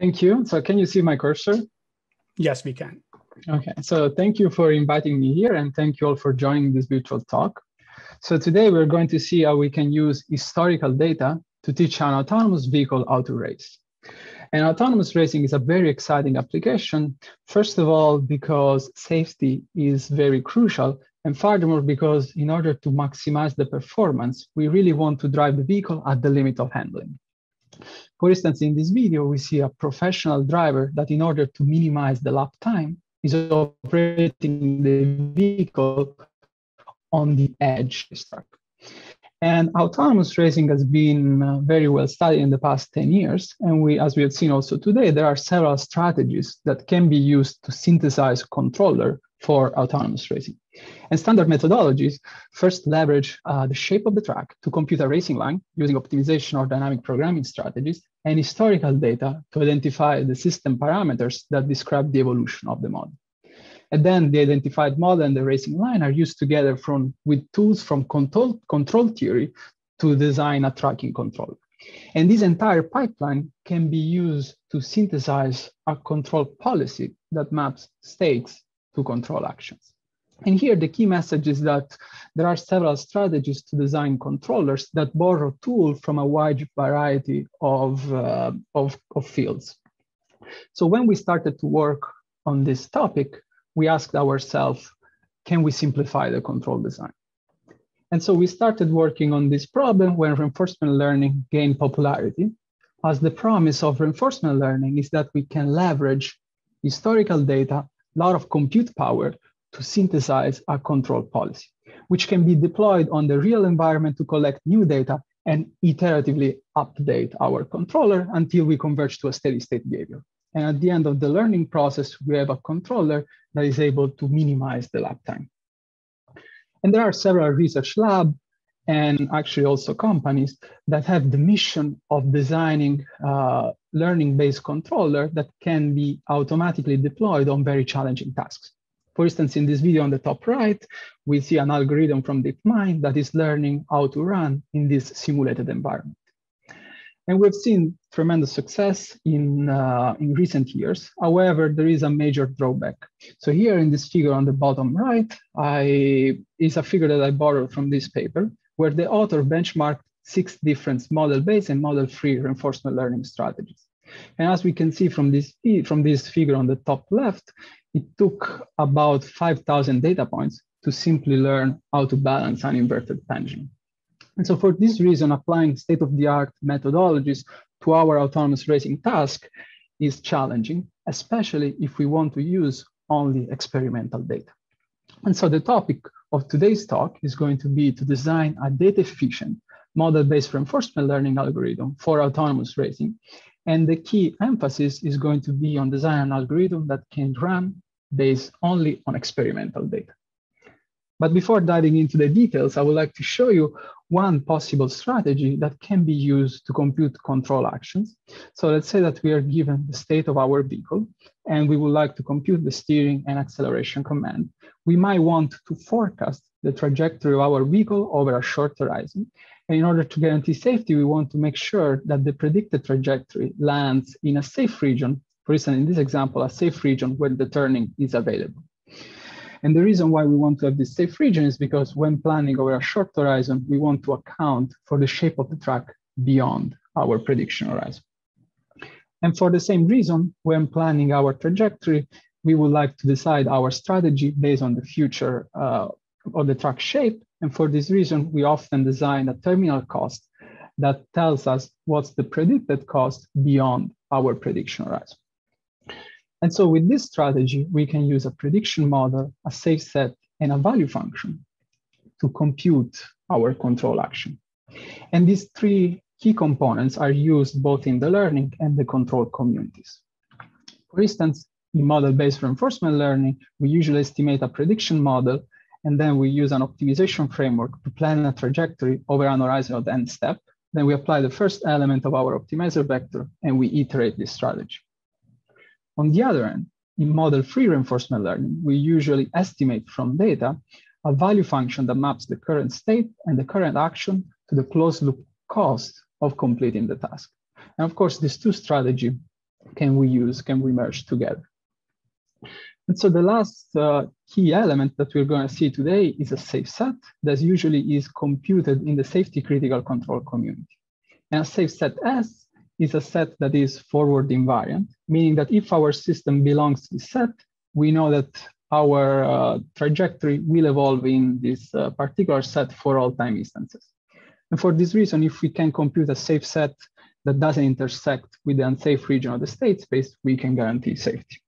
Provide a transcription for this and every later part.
Thank you. So can you see my cursor? Yes, we can. Okay, so thank you for inviting me here and thank you all for joining this virtual talk. So today we're going to see how we can use historical data to teach an autonomous vehicle how to race. And autonomous racing is a very exciting application, first of all, because safety is very crucial, and furthermore, because in order to maximize the performance, we really want to drive the vehicle at the limit of handling. For instance, in this video, we see a professional driver that in order to minimize the lap time is operating the vehicle on the edge. And autonomous racing has been uh, very well studied in the past 10 years. And we, as we have seen also today, there are several strategies that can be used to synthesize controller for autonomous racing. And standard methodologies first leverage uh, the shape of the track to compute a racing line using optimization or dynamic programming strategies and historical data to identify the system parameters that describe the evolution of the model. And then the identified model and the racing line are used together from, with tools from control, control theory to design a tracking controller. And this entire pipeline can be used to synthesize a control policy that maps states to control actions. And here the key message is that there are several strategies to design controllers that borrow tools from a wide variety of, uh, of, of fields. So when we started to work on this topic, we asked ourselves, can we simplify the control design? And so we started working on this problem when reinforcement learning gained popularity, as the promise of reinforcement learning is that we can leverage historical data, lot of compute power to synthesize a control policy, which can be deployed on the real environment to collect new data and iteratively update our controller until we converge to a steady state behavior. And at the end of the learning process, we have a controller that is able to minimize the lap time. And there are several research labs and actually also companies that have the mission of designing uh, learning-based controller that can be automatically deployed on very challenging tasks. For instance, in this video on the top right, we see an algorithm from DeepMind that is learning how to run in this simulated environment. And we've seen tremendous success in, uh, in recent years. However, there is a major drawback. So here in this figure on the bottom right, I, is a figure that I borrowed from this paper, where the author benchmarked six different model-based and model-free reinforcement learning strategies. And as we can see from this, from this figure on the top left, it took about 5,000 data points to simply learn how to balance an inverted pendulum. And so for this reason, applying state-of-the-art methodologies to our autonomous racing task is challenging, especially if we want to use only experimental data. And so the topic of today's talk is going to be to design a data-efficient model-based reinforcement learning algorithm for autonomous racing. And the key emphasis is going to be on design an algorithm that can run based only on experimental data. But before diving into the details, I would like to show you one possible strategy that can be used to compute control actions. So let's say that we are given the state of our vehicle and we would like to compute the steering and acceleration command. We might want to forecast the trajectory of our vehicle over a short horizon. In order to guarantee safety, we want to make sure that the predicted trajectory lands in a safe region. For instance, in this example, a safe region where the turning is available. And the reason why we want to have this safe region is because when planning over a short horizon, we want to account for the shape of the track beyond our prediction horizon. And for the same reason, when planning our trajectory, we would like to decide our strategy based on the future uh, of the track shape. And for this reason, we often design a terminal cost that tells us what's the predicted cost beyond our prediction horizon. And so with this strategy, we can use a prediction model, a safe set, and a value function to compute our control action. And these three key components are used both in the learning and the control communities. For instance, in model-based reinforcement learning, we usually estimate a prediction model, and then we use an optimization framework to plan a trajectory over an horizon of end step. Then we apply the first element of our optimizer vector, and we iterate this strategy. On the other end, in model-free reinforcement learning, we usually estimate from data a value function that maps the current state and the current action to the closed loop cost of completing the task. And of course, these two strategies can we use, can we merge together? And so the last uh, key element that we're going to see today is a safe set that usually is computed in the safety critical control community. And a safe set S is a set that is forward invariant, meaning that if our system belongs to the set, we know that our uh, trajectory will evolve in this uh, particular set for all time instances. And for this reason, if we can compute a safe set that doesn't intersect with the unsafe region of the state space, we can guarantee safety.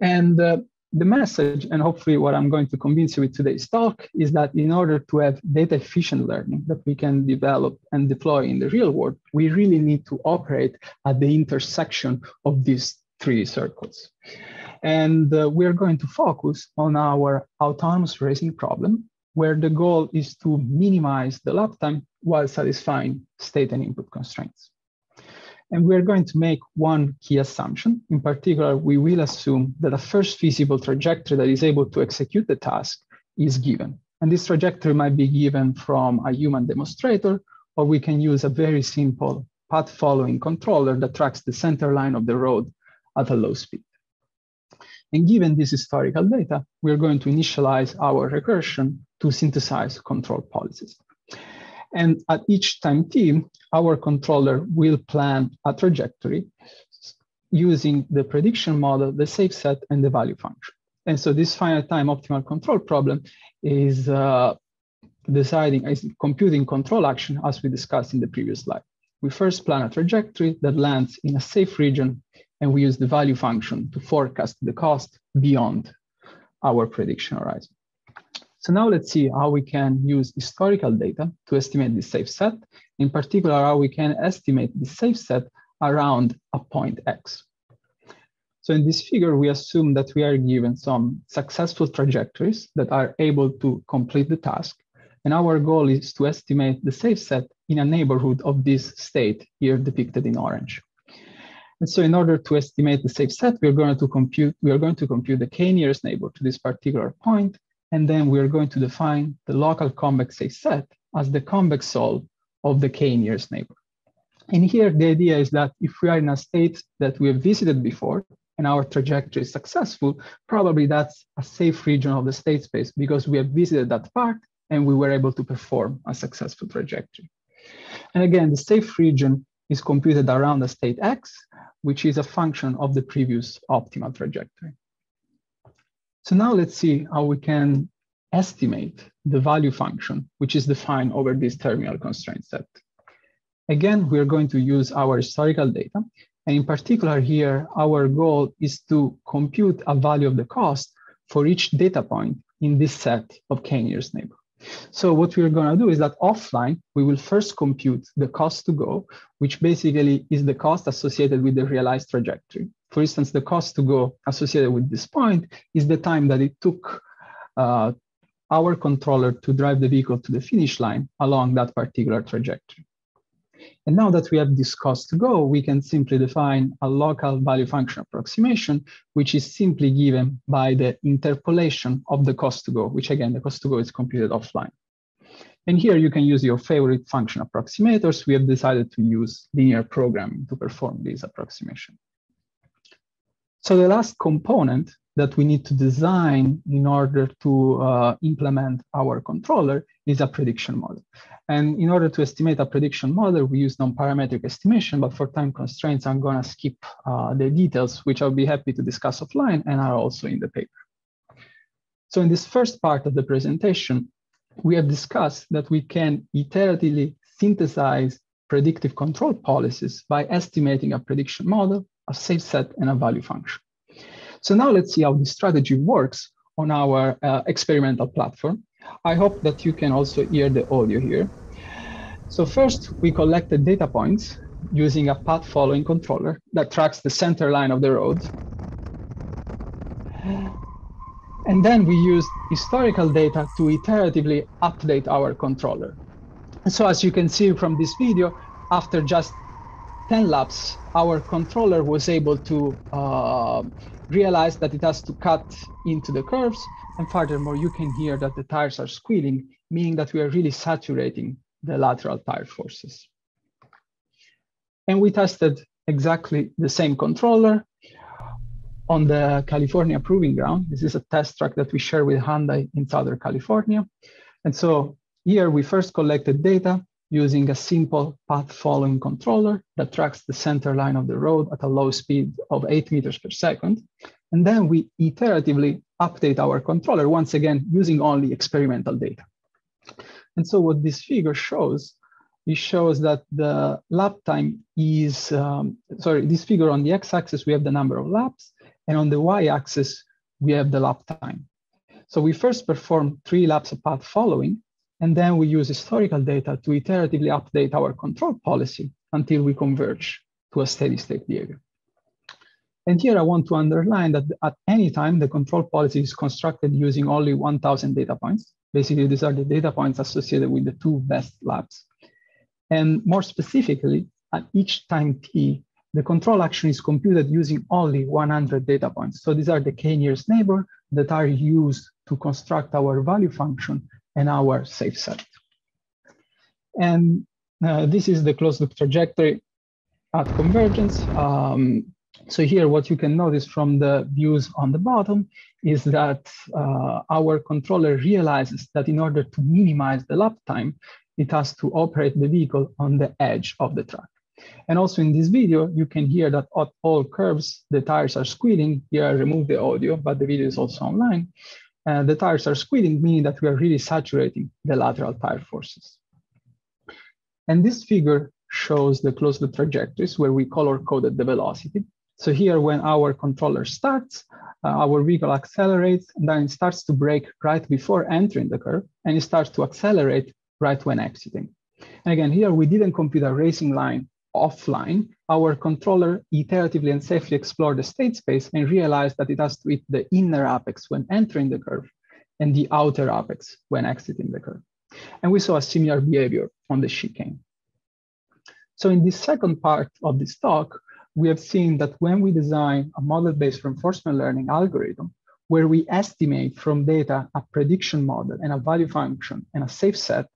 And uh, the message, and hopefully what I'm going to convince you with today's talk, is that in order to have data efficient learning that we can develop and deploy in the real world, we really need to operate at the intersection of these three circles. And uh, we're going to focus on our autonomous racing problem, where the goal is to minimize the lap time while satisfying state and input constraints. And we're going to make one key assumption. In particular, we will assume that a first feasible trajectory that is able to execute the task is given. And this trajectory might be given from a human demonstrator, or we can use a very simple path following controller that tracks the center line of the road at a low speed. And given this historical data, we're going to initialize our recursion to synthesize control policies. And at each time t, our controller will plan a trajectory using the prediction model, the safe set, and the value function. And so this finite time optimal control problem is uh, deciding, is computing control action as we discussed in the previous slide. We first plan a trajectory that lands in a safe region and we use the value function to forecast the cost beyond our prediction horizon. So now let's see how we can use historical data to estimate the safe set, in particular, how we can estimate the safe set around a point X. So in this figure, we assume that we are given some successful trajectories that are able to complete the task. And our goal is to estimate the safe set in a neighborhood of this state here depicted in orange. And so in order to estimate the safe set, we're going to compute, we are going to compute the k nearest neighbor to this particular point, and then we're going to define the local convex safe set as the convex hull of the k nearest neighbor. And here the idea is that if we are in a state that we have visited before and our trajectory is successful, probably that's a safe region of the state space because we have visited that part and we were able to perform a successful trajectory. And again, the safe region is computed around the state x, which is a function of the previous optimal trajectory. So now let's see how we can estimate the value function, which is defined over this terminal constraint set. Again, we're going to use our historical data. And in particular here, our goal is to compute a value of the cost for each data point in this set of k-nearest neighbor. So what we're going to do is that offline, we will first compute the cost to go, which basically is the cost associated with the realized trajectory. For instance, the cost to go associated with this point is the time that it took uh, our controller to drive the vehicle to the finish line along that particular trajectory. And now that we have this cost to go, we can simply define a local value function approximation, which is simply given by the interpolation of the cost to go, which again, the cost to go is computed offline. And here you can use your favorite function approximators. We have decided to use linear programming to perform this approximation. So the last component that we need to design in order to uh, implement our controller is a prediction model. And in order to estimate a prediction model, we use non-parametric estimation, but for time constraints, I'm gonna skip uh, the details, which I'll be happy to discuss offline and are also in the paper. So in this first part of the presentation, we have discussed that we can iteratively synthesize predictive control policies by estimating a prediction model a safe set, and a value function. So now let's see how this strategy works on our uh, experimental platform. I hope that you can also hear the audio here. So first, we collected data points using a path following controller that tracks the center line of the road. And then we used historical data to iteratively update our controller. And so as you can see from this video, after just 10 laps, our controller was able to uh, realize that it has to cut into the curves. And furthermore, you can hear that the tires are squealing, meaning that we are really saturating the lateral tire forces. And we tested exactly the same controller on the California Proving Ground. This is a test track that we share with Hyundai in Southern California. And so here we first collected data using a simple path following controller that tracks the center line of the road at a low speed of eight meters per second. And then we iteratively update our controller, once again, using only experimental data. And so what this figure shows, it shows that the lap time is, um, sorry, this figure on the x-axis, we have the number of laps, and on the y-axis, we have the lap time. So we first perform three laps of path following, and then we use historical data to iteratively update our control policy until we converge to a steady state behavior. And here I want to underline that at any time, the control policy is constructed using only 1000 data points. Basically, these are the data points associated with the two best labs. And more specifically, at each time t, the control action is computed using only 100 data points. So these are the k nearest neighbor that are used to construct our value function and our safe set. And uh, this is the closed loop trajectory at convergence. Um, so here, what you can notice from the views on the bottom is that uh, our controller realizes that in order to minimize the lap time, it has to operate the vehicle on the edge of the track. And also in this video, you can hear that at all curves, the tires are squealing. Here I remove the audio, but the video is also online. Uh, the tires are squealing, meaning that we are really saturating the lateral tire forces. And this figure shows the closed loop trajectories where we color coded the velocity. So here, when our controller starts, uh, our vehicle accelerates, and then it starts to brake right before entering the curve, and it starts to accelerate right when exiting. And again, here we didn't compute a racing line offline, our controller iteratively and safely explored the state space and realized that it has to hit the inner apex when entering the curve and the outer apex when exiting the curve. And we saw a similar behavior on the chicane. So in this second part of this talk, we have seen that when we design a model-based reinforcement learning algorithm, where we estimate from data a prediction model and a value function and a safe set,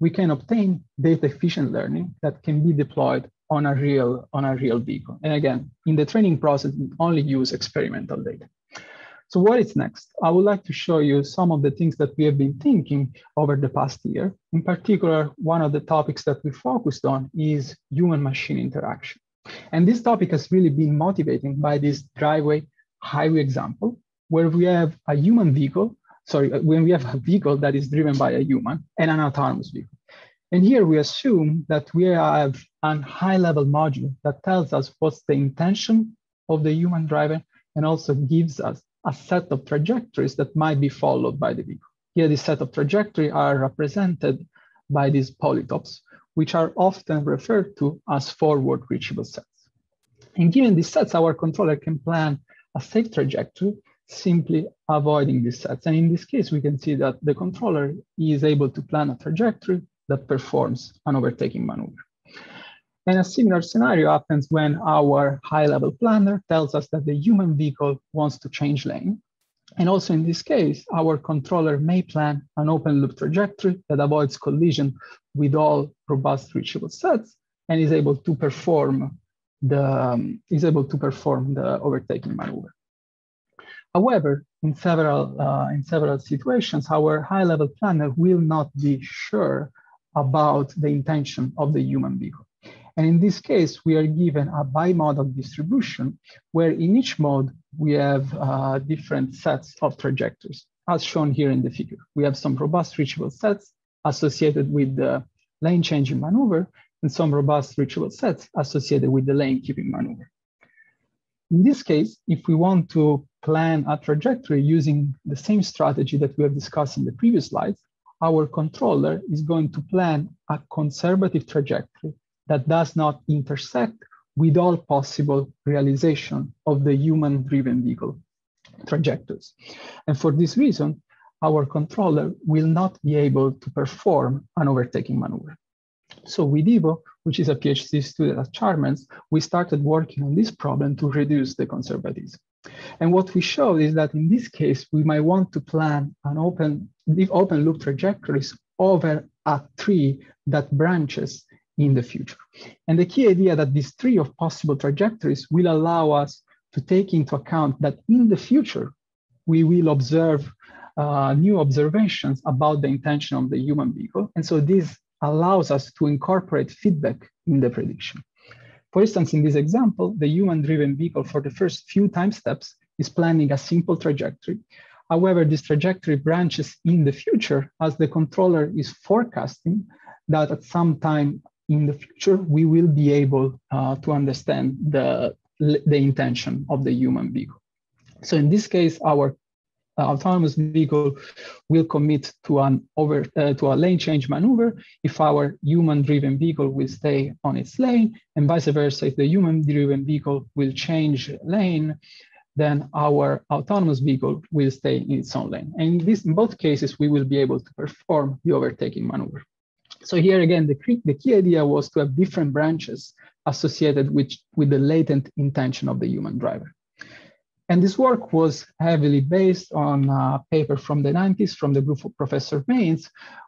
we can obtain data efficient learning that can be deployed on a real on a real vehicle. And again, in the training process, we only use experimental data. So what is next? I would like to show you some of the things that we have been thinking over the past year. In particular, one of the topics that we focused on is human-machine interaction. And this topic has really been motivating by this driveway highway example, where we have a human vehicle, sorry, uh, when we have a vehicle that is driven by a human and an autonomous vehicle. And here we assume that we have a high level module that tells us what's the intention of the human driver and also gives us a set of trajectories that might be followed by the vehicle. Here, this set of trajectory are represented by these polytopes, which are often referred to as forward reachable sets. And given these sets, our controller can plan a safe trajectory simply avoiding these sets. And in this case, we can see that the controller is able to plan a trajectory that performs an overtaking maneuver. And a similar scenario happens when our high-level planner tells us that the human vehicle wants to change lane. And also in this case, our controller may plan an open loop trajectory that avoids collision with all robust reachable sets and is able to perform the um, is able to perform the overtaking maneuver. However, in several uh, in several situations, our high-level planner will not be sure about the intention of the human vehicle. And in this case, we are given a bimodal distribution where in each mode, we have uh, different sets of trajectories, as shown here in the figure. We have some robust reachable sets associated with the lane changing maneuver and some robust reachable sets associated with the lane keeping maneuver. In this case, if we want to plan a trajectory using the same strategy that we have discussed in the previous slides, our controller is going to plan a conservative trajectory that does not intersect with all possible realization of the human-driven vehicle trajectories. And for this reason, our controller will not be able to perform an overtaking maneuver. So with Ivo, which is a PhD student at Chalmers, we started working on this problem to reduce the conservatism. And what we showed is that in this case, we might want to plan an open, open loop trajectories over a tree that branches in the future. And the key idea that this tree of possible trajectories will allow us to take into account that in the future, we will observe uh, new observations about the intention of the human vehicle. And so this allows us to incorporate feedback in the prediction. For instance, in this example, the human-driven vehicle for the first few time steps is planning a simple trajectory. However, this trajectory branches in the future as the controller is forecasting that at some time in the future, we will be able uh, to understand the, the intention of the human vehicle. So in this case, our autonomous vehicle will commit to an over uh, to a lane change maneuver if our human-driven vehicle will stay on its lane, and vice versa. If the human-driven vehicle will change lane, then our autonomous vehicle will stay in its own lane. And in, this, in both cases, we will be able to perform the overtaking maneuver. So here again, the, the key idea was to have different branches associated with, with the latent intention of the human driver. And this work was heavily based on a paper from the 90s from the group of Professor Mayne,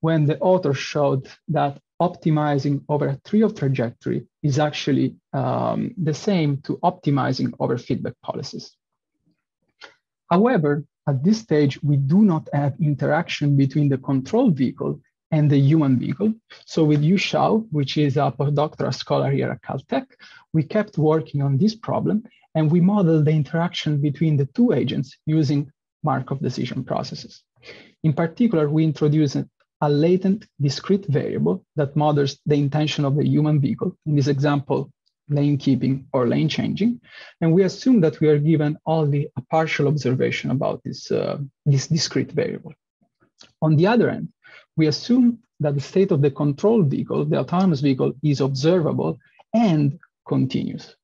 when the author showed that optimizing over a tree of trajectory is actually um, the same to optimizing over feedback policies. However, at this stage, we do not have interaction between the control vehicle and the human vehicle. So with Yuxiao, which is a postdoctoral scholar here at Caltech, we kept working on this problem and we model the interaction between the two agents using Markov decision processes. In particular, we introduce a latent discrete variable that models the intention of the human vehicle, in this example, lane keeping or lane changing. And we assume that we are given only a partial observation about this, uh, this discrete variable. On the other end, we assume that the state of the control vehicle, the autonomous vehicle, is observable and continuous.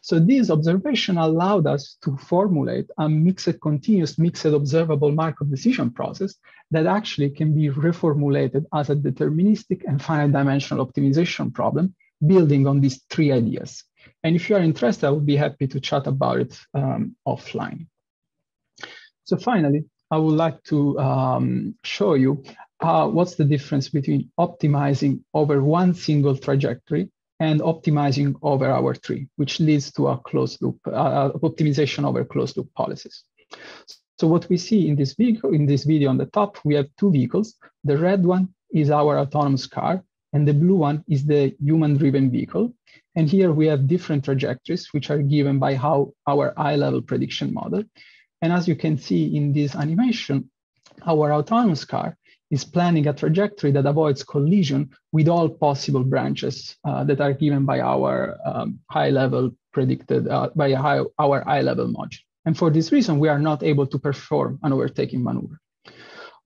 So this observation allowed us to formulate a mixed continuous, mixed observable Markov decision process that actually can be reformulated as a deterministic and finite dimensional optimization problem, building on these three ideas. And if you are interested, I would be happy to chat about it um, offline. So finally, I would like to um, show you uh, what's the difference between optimizing over one single trajectory and optimizing over our tree, which leads to a closed loop, uh, uh, optimization over closed loop policies. So what we see in this video, in this video on the top, we have two vehicles. The red one is our autonomous car, and the blue one is the human-driven vehicle. And here we have different trajectories, which are given by how our eye-level prediction model. And as you can see in this animation, our autonomous car is planning a trajectory that avoids collision with all possible branches uh, that are given by our um, high level predicted, uh, by high, our high level module. And for this reason, we are not able to perform an overtaking maneuver.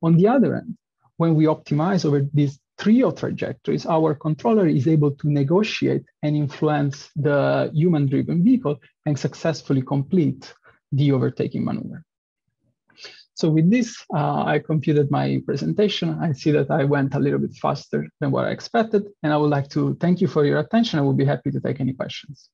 On the other end, when we optimize over these trio trajectories, our controller is able to negotiate and influence the human driven vehicle and successfully complete the overtaking maneuver. So with this, uh, I computed my presentation. I see that I went a little bit faster than what I expected, and I would like to thank you for your attention. I will be happy to take any questions.